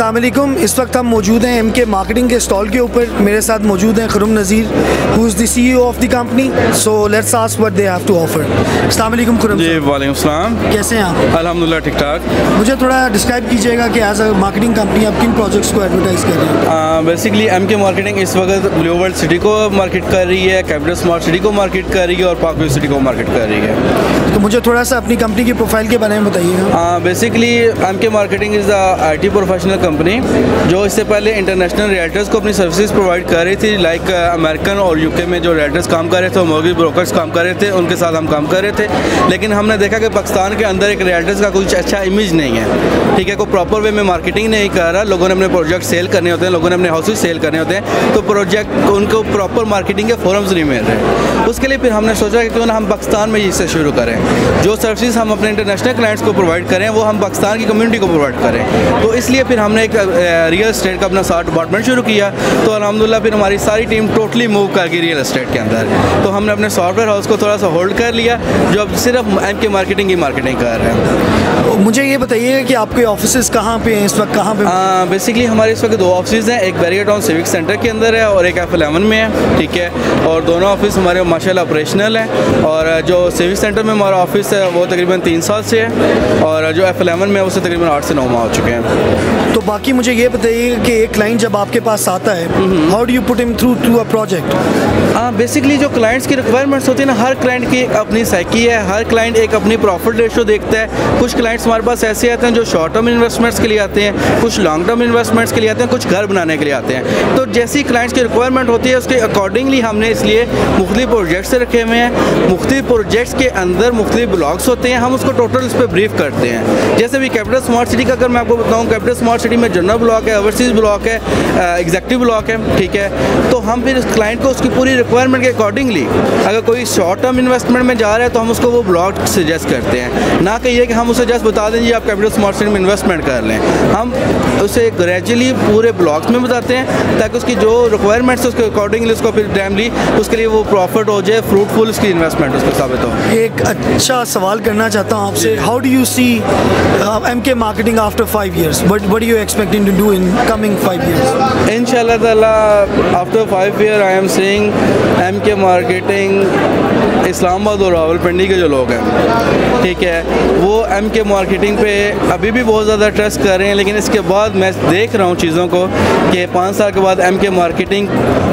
असलम इस वक्त हम मौजूद हैं एम के मार्केटिंग के स्टॉल के ऊपर। मेरे साथ मौजूद हैं Khurram Nazir who is the CEO of the company so let's ask what they have to offer अस्सलाम खुरम जी वालेकुम सलाम। कैसे हैं आप? अल्हम्दुलिल्लाह ठीक ठाक मुझे थोड़ा डिस्क्राइब कीजिएगा कि एज अ मार्केटिंग कंपनी आप किन प्रोजेक्ट्स को एडवर्टाइज कर रहे हैं? बेसिकली एम के मार्केटिंग इस वक्त ब्लू वर्ल्ड सिटी को मार्केट कर रही है कैपिटल स्मार्ट सिटी को मार्केट कर रही है और पाकव्यू सिटी को मार्केट कर रही है। तो मुझे थोड़ा सा अपनी कंपनी की प्रोफ़ाइल के बारे में बताइएगा। Basically M K marketing is the I T professional company जो इससे पहले इंटरनेशनल रियल्टर्स को अपनी सर्विसेज़ प्रोवाइड कर रही थी लाइक अमेरिकन और यूके में जो रियल्टर्स काम कर रहे थे मोगी ब्रोकर्स काम कर रहे थे, उनके साथ हम काम कर रहे थे। लेकिन हमने देखा कि पाकिस्तान के अंदर एक रियल्टर्स का कुछ अच्छा इमेज नहीं है। ठीक है, कोई प्रॉपर वे में मार्केटिंग नहीं कर रहा। लोगों ने अपने प्रोजेक्ट सेल करने होते हैं, लोगों ने अपने हाउसेज सेल करने होते हैं। तो प्रोजेक्ट उनको प्रॉपर मार्केटिंग के फोरम्स नहीं मिल रहे। उसके लिए फिर हमने सोचा कि क्यों ना हम पाकिस्तान में इससे शुरू करें। जो सर्विस हम अपने इंटरनेशनल क्लाइंट्स को प्रोवाइड करें, वो हम पाकिस्तान की कम्युनिटी को प्रोवाइड करें। तो इसलिए फिर हमने एक रियल इस्टेट का अपना सारा डिपार्टमेंट शुरू किया। तो अलहमदिल्ला फिर हमारी सारी टीम टोटली मूव कर गई रियल इस्टेट के अंदर। तो हमने अपने सॉफ्टवेयर हाउस को थोड़ा सा होल्ड कर लिया जो अब सिर्फ़ एम के मार्केटिंग की मार्केटिंग कर रहे हैं। मुझे ये बताइए कि आपके ऑफ़िस कहाँ पे हैं? इस वक्त कहाँ पे? बेसिकली हमारे इस वक्त दो ऑफ़िस हैं एक बैरिया टाउन सिविक सेंटर के अंदर है और एक एफ़ एलेवन में है ठीक है? और दोनों ऑफ़िस हमारे माशाल्लाह ऑपरेशनल हैं और जो सिविक सेंटर में हमारा ऑफ़िस है वो तकरीबन तीन साल से है और जो एफ़ एलेवन में है उससे तकरीबन आठ से नौ माह हो चुके हैं। तो बाकी मुझे ये बताइए कि एक क्लाइंट जब आपके पास आता है how do you put him through to a project हाँ बेसिकली जो क्लाइंट्स की रिक्वायरमेंट्स होती है ना हर क्लाइंट की अपनी साइकी है हर क्लाइंट एक अपनी प्रॉफिट रेशो देखता है। कुछ क्लाइंट्स हमारे पास ऐसे आते हैं जो शॉर्ट टर्म इन्वेस्टमेंट्स के लिए आते हैं कुछ लॉन्ग टर्म इन्वेस्टमेंट्स के लिए आते हैं कुछ घर बनाने के लिए आते हैं। तो जैसी क्लाइंट्स की रिक्वायरमेंट होती है उसके अकॉर्डिंगली हमने इसलिए मुख्तलि प्रोजेक्ट्स रखे हुए हैं। मुख्तलि प्रोजेक्ट्स के अंदर मुख्तलि ब्लॉग्स होते हैं हम उसको टोटल उस पर ब्रीफ करते हैं। जैसे भी कैपिटल स्मार्ट सिटी का अगर मैं आपको बताऊँ कैपिटल स्मार्ट सिटी में जनरल ब्लॉक है ओवरसीज़ ब्लॉक है एग्जेक्टिव ब्लॉक है, ठीक है? तो हम फिर क्लाइंट को उसकी पूरी रिक्वायरमेंट के अकॉर्डिंगली अगर कोई शॉर्ट टर्म इन्वेस्टमेंट में जा रहा है तो हम उसको वो ब्लॉक सजेस्ट करते हैं। ना कि ये कि हम उसे जस्ट बता दें, जी, आप कैपिटल स्मार्ट सिटी में इन्वेस्टमेंट कर लें। हम उसे ग्रेजुअली पूरे ब्लॉक्स में बताते हैं, ताकि उसकी जो रिक्वायरमेंट्स है, उसके अकॉर्डिंगली उसको फिर टाइमली उसके लिए वो प्रॉफिट हो जाए फ्रूटफुल उसकी इन्वेस्टमेंट उसको साबित हो। एक अच्छा सवाल करना चाहता हूँ आपसे। How do you see M K marketing after five years but what you you expecting to do in coming five years? Inshallah, after five years, I am seeing MK marketing Islamabad और रावलपिंडी के जो लोग हैं ठीक है वो M K marketing पे अभी भी बहुत ज़्यादा ट्रस्ट कर रहे हैं लेकिन इसके बाद मैं देख रहा हूँ चीज़ों को कि पाँच साल के बाद एम के मार्केटिंग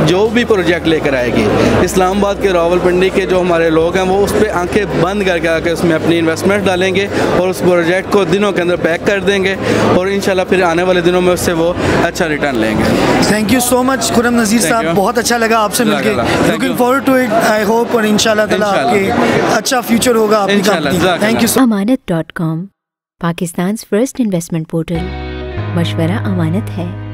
जो भी प्रोजेक्ट लेकर आएगी इस्लामाबाद के रावलपिंडी के जो हमारे लोग हैं वो उस पर आँखें बंद करके आके उसमें अपनी इन्वेस्टमेंट डालेंगे और उस प्रोजेक्ट को दिनों के अंदर पैक कर देंगे और इन फिर आने वाले दिनों में उससे वो अच्छा रिटर्न लेंगे। Thank you so much Khurram Nazir साहब। बहुत अच्छा लगा आपसे मिलकर looking forward to it I hope और इंशाल्लाह ताला आपके अच्छा फ्यूचर होगा आपकी company thank you Amanat dot com Pakistan first investment portal मशवरा अमानत है।